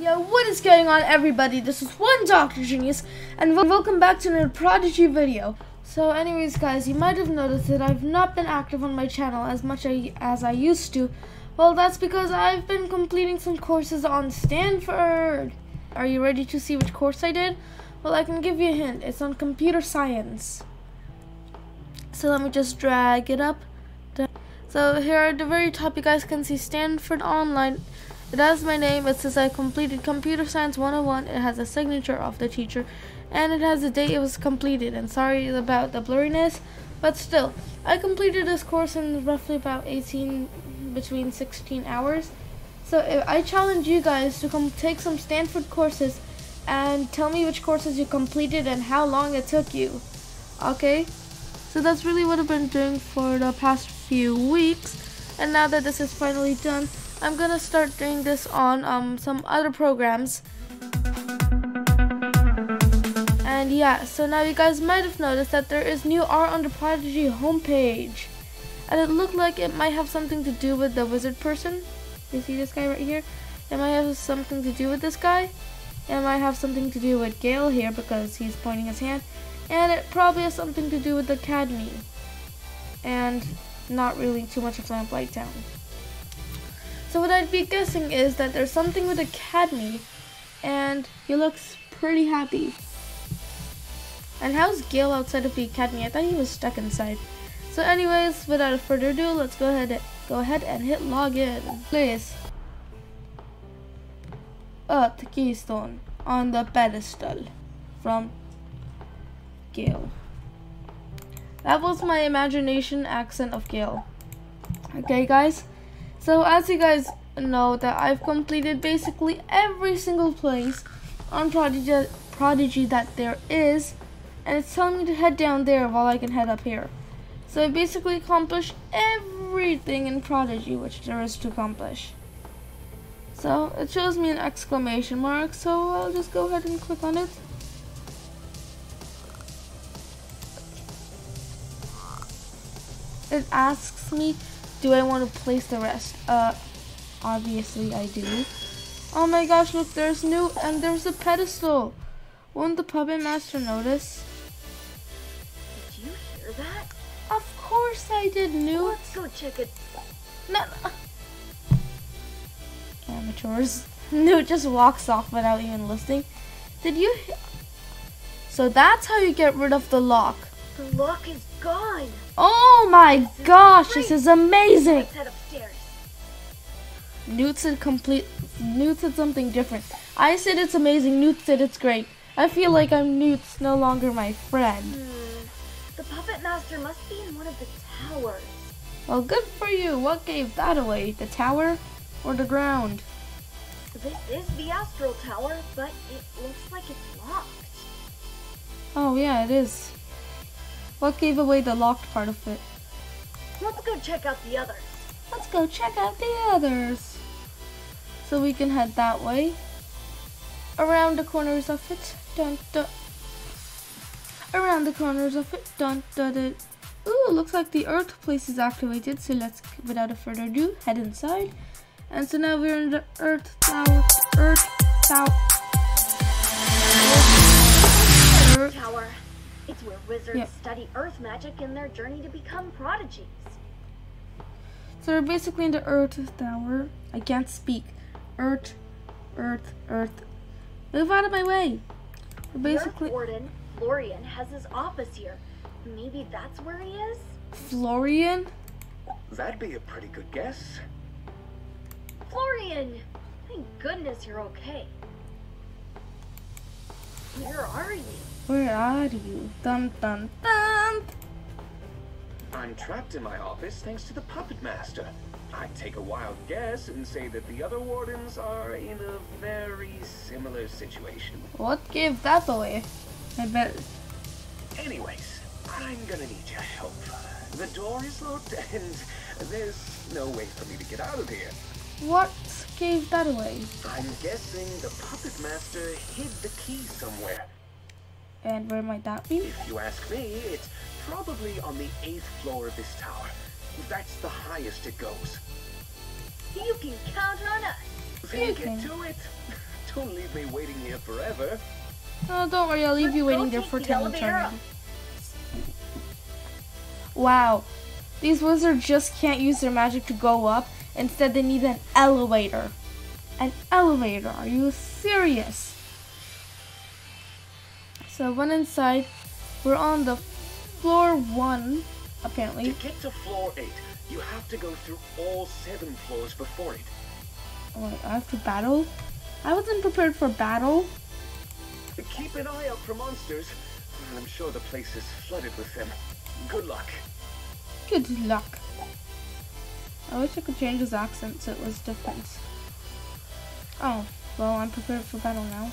Yo, what is going on everybody? This is one Dr. Genius and welcome back to another Prodigy video. So anyways guys, you might have noticed that I've not been active on my channel as much as I used to. Well, that's because I've been completing some courses on Stanford. Are you ready to see which course I did? Well, I can give you a hint. It's on computer science. So let me just drag it up. So here at the very top, you guys can see Stanford Online it has my name. It says I completed Computer Science 101. It has a signature of the teacher. And it has the date it was completed. And sorry about the blurriness. But still, I completed this course in roughly about 18, between 16 hours. So I challenge you guys to come take some Stanford courses and tell me which courses you completed and how long it took you. Okay? So that's really what I've been doing for the past few weeks. And now that this is finally done, I'm gonna start doing this on um, some other programs. And yeah, so now you guys might have noticed that there is new art on the Prodigy homepage. And it looked like it might have something to do with the wizard person. You see this guy right here? It might have something to do with this guy. It might have something to do with Gale here because he's pointing his hand. And it probably has something to do with the Academy. And not really too much of Lamplight Town. So what I'd be guessing is that there's something with Academy, and he looks pretty happy. And how's Gale outside of the Academy? I thought he was stuck inside. So anyways, without further ado, let's go ahead go ahead and hit login. Please. Earth Keystone on the pedestal from Gale. That was my imagination accent of Gale. Okay guys, so as you guys know that I've completed basically every single place on Prodigy, Prodigy that there is and it's telling me to head down there while I can head up here. So I basically accomplished everything in Prodigy which there is to accomplish. So it shows me an exclamation mark so I'll just go ahead and click on it. It asks me do I want to place the rest? Uh, obviously I do. Oh my gosh, look, there's new, and there's a pedestal. Won't the puppet master notice? Did you hear that? Of course I did, Noot. Let's go check it. No, no. Amateurs. Noot just walks off without even listening. Did you? So that's how you get rid of the lock. The lock is gone. Oh my gosh, this is amazing. Let's head upstairs. Noot said complete. Noot said something different. I said it's amazing. Noot said it's great. I feel like I'm Noot's no longer my friend. Hmm. The puppet master must be in one of the towers. Well, good for you. What gave that away? The tower or the ground? This is the astral tower, but it looks like it's locked. Oh yeah, it is. What gave away the locked part of it? Let's go check out the others. Let's go check out the others. So we can head that way. Around the corners of it. Dun dun. Around the corners of it. Dun dun dun. Ooh, looks like the earth place is activated. So let's, without a further ado, head inside. And so now we're in the earth tower. Earth tower. Tower. It's where wizards yeah. study earth magic in their journey to become prodigies. So we're basically in the Earth Tower. I can't speak. Earth, Earth, Earth. Move out of my way. We're basically. The Earth Warden, Florian, has his office here. Maybe that's where he is? Florian? That'd be a pretty good guess. Florian! Thank goodness you're okay. Where are you? Where are you? Dun dun dun! I'm trapped in my office thanks to the Puppet Master. I'd take a wild guess and say that the other wardens are in a very similar situation. What gave that away? I bet. Anyways, I'm gonna need your help. The door is locked and there's no way for me to get out of here. What gave that away? I'm guessing the Puppet Master hid the key somewhere. And where might that be? If you ask me, it's probably on the eighth floor of this tower. That's the highest it goes. You can count on us. Then get to it. Don't leave me waiting here forever. Oh, don't worry, I'll leave Let's you waiting there for the 10 elevator eternity. up. Wow. These wizards just can't use their magic to go up. Instead, they need an elevator. An elevator. Are you serious? So, one inside. We're on the floor one, apparently. To get to floor 8, you have to go through all 7 floors before it. Oh, wait, I have to battle? I wasn't prepared for battle. Keep an eye out for monsters. I'm sure the place is flooded with them. Good luck. Good luck. I wish I could change his accent so it was different. Oh, well, I'm prepared for battle now.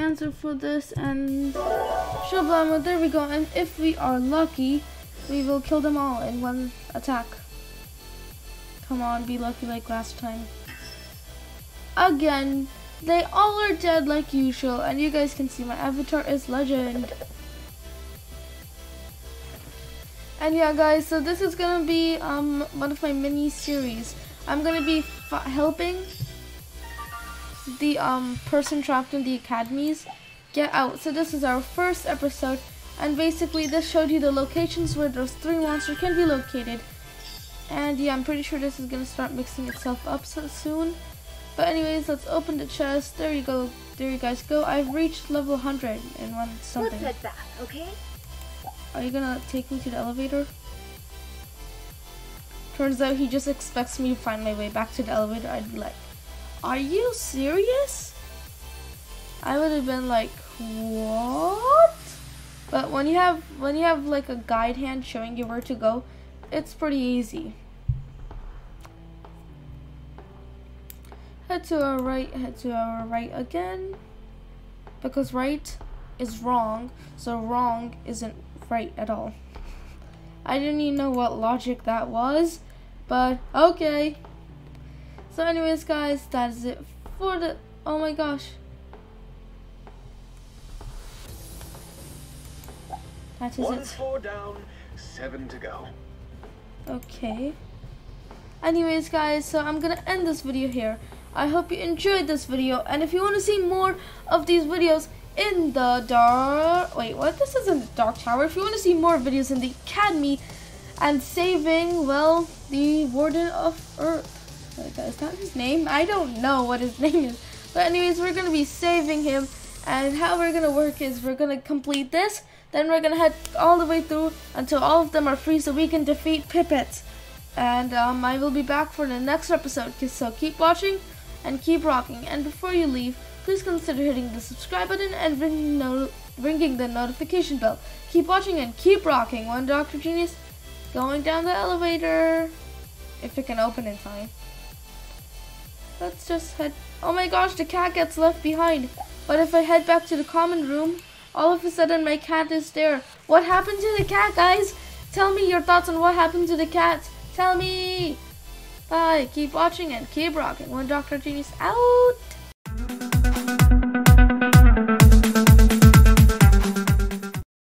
Answer for this and Shablama, there we go. And if we are lucky, we will kill them all in one attack. Come on, be lucky like last time. Again, they all are dead like usual, and you guys can see my avatar is legend. And yeah, guys, so this is gonna be um one of my mini series. I'm gonna be helping the um person trapped in the academies get out. So this is our first episode, and basically this showed you the locations where those three monsters can be located. And yeah, I'm pretty sure this is gonna start mixing itself up so soon. But anyways, let's open the chest. There you go. There you guys go. I've reached level 100 in one something. head back, okay? Are you gonna take me to the elevator? turns out he just expects me to find my way back to the elevator, I'd be like, are you serious? I would have been like, what? But when you have when you have like a guide hand showing you where to go, it's pretty easy. Head to our right, head to our right again. Because right is wrong, so wrong isn't right at all. I didn't even know what logic that was, but okay. So anyways guys, that is it for the, oh my gosh. That is One it. floor down, seven to go. Okay. Anyways guys, so I'm gonna end this video here. I hope you enjoyed this video, and if you want to see more of these videos, in the dark. Wait, what? This isn't the Dark Tower. If you want to see more videos in the Academy and saving, well, the Warden of Earth. Wait, is that his name? I don't know what his name is. But anyways, we're going to be saving him. And how we're going to work is we're going to complete this. Then we're going to head all the way through until all of them are free so we can defeat Pippet. And um, I will be back for the next episode. So keep watching and keep rocking. And before you leave, please consider hitting the subscribe button and ringing, no ringing the notification bell. Keep watching and keep rocking. One Dr. Genius going down the elevator. If it can open in time. Let's just head. Oh my gosh, the cat gets left behind. But if I head back to the common room, all of a sudden my cat is there. What happened to the cat, guys? Tell me your thoughts on what happened to the cat. Tell me. Bye. Keep watching and keep rocking. One Dr. Genius out.